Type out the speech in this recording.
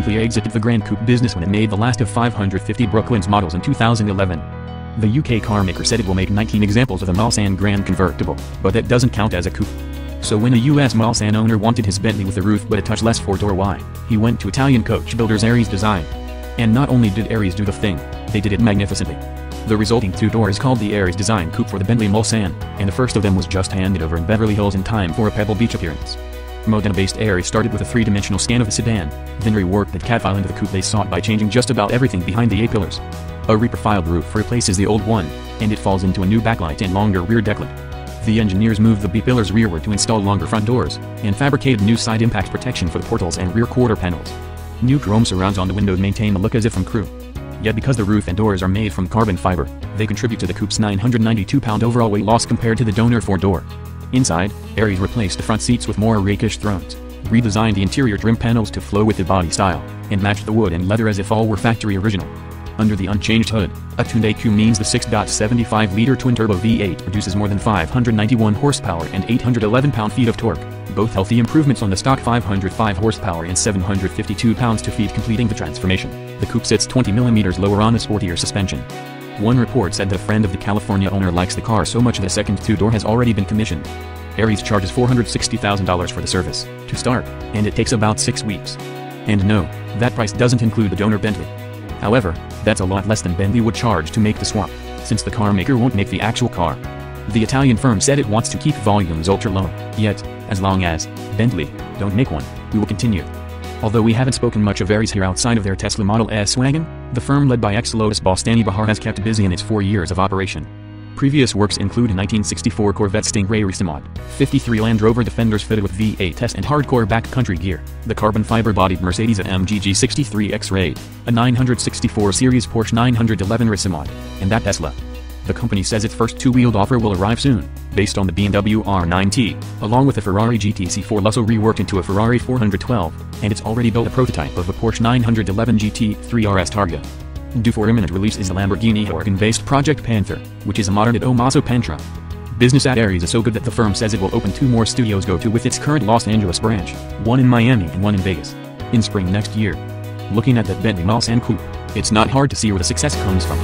Bentley exited the Grand Coupe business when it made the last of 550 Brooklands models in 2011. The UK carmaker said it will make 19 examples of the Mulsanne Grand convertible, but that doesn't count as a coupe. So when a US Mulsanne owner wanted his Bentley with a roof but a touch less four-door wide, he went to Italian coach builders Ares Design. And not only did Ares do the thing, they did it magnificently. The resulting two-door is called the Ares Design Coupe for the Bentley Mulsanne, and the first of them was just handed over in Beverly Hills in time for a Pebble Beach appearance. Modena-based Ares started with a three-dimensional scan of the sedan, then reworked that CAD file into the coupe they sought by changing just about everything behind the A-pillars. A reprofiled roof replaces the old one, and it falls into a new backlight and longer rear decklid. The engineers moved the B-pillars rearward to install longer front doors, and fabricated new side impact protection for the portals and rear quarter panels. New chrome surrounds on the windows maintain the look as if from crew. Yet because the roof and doors are made from carbon fiber, they contribute to the coupe's 992-pound overall weight loss compared to the donor four-door. Inside, Ares replaced the front seats with more rakish thrones, redesigned the interior trim panels to flow with the body style, and matched the wood and leather as if all were factory original. Under the unchanged hood, a tuned ECU means the 6.75-liter twin-turbo V8 produces more than 591 horsepower and 811 pound-feet of torque, both healthy improvements on the stock 505 horsepower and 752 pounds-to-feet completing the transformation. The coupe sits 20 millimeters lower on a sportier suspension. One report said that a friend of the California owner likes the car so much the second two-door has already been commissioned. Ares charges $460,000 for the service, to start, and it takes about six weeks. And no, that price doesn't include the donor Bentley. However, that's a lot less than Bentley would charge to make the swap, since the car maker won't make the actual car. The Italian firm said it wants to keep volumes ultra low, yet, as long as Bentley don't make one, we will continue. Although we haven't spoken much of Ares here outside of their Tesla Model S wagon, the firm led by ex-Lotus boss Dany Bahar has kept busy in its four years of operation. Previous works include a 1964 Corvette Stingray Remod, 53 Land Rover Defenders fitted with V8 test and hardcore backcountry gear, the carbon fiber-bodied Mercedes AMG G63 X-Raid, a 964 Series Porsche 911 Mod, and that Tesla. The company says its first two-wheeled offer will arrive soon, based on the BMW R9T, along with a Ferrari GTC4 Lusso reworked into a Ferrari 412, and it's already built a prototype of a Porsche 911 GT3 RS Targa. Due for imminent release is the Lamborghini Huracan-based Project Panther, which is a modern Tomaso Pantera. Business at Ares is so good that the firm says it will open two more studios go to with its current Los Angeles branch, one in Miami and one in Vegas, in spring next year. Looking at that Bentley Mulsanne coupe, it's not hard to see where the success comes from.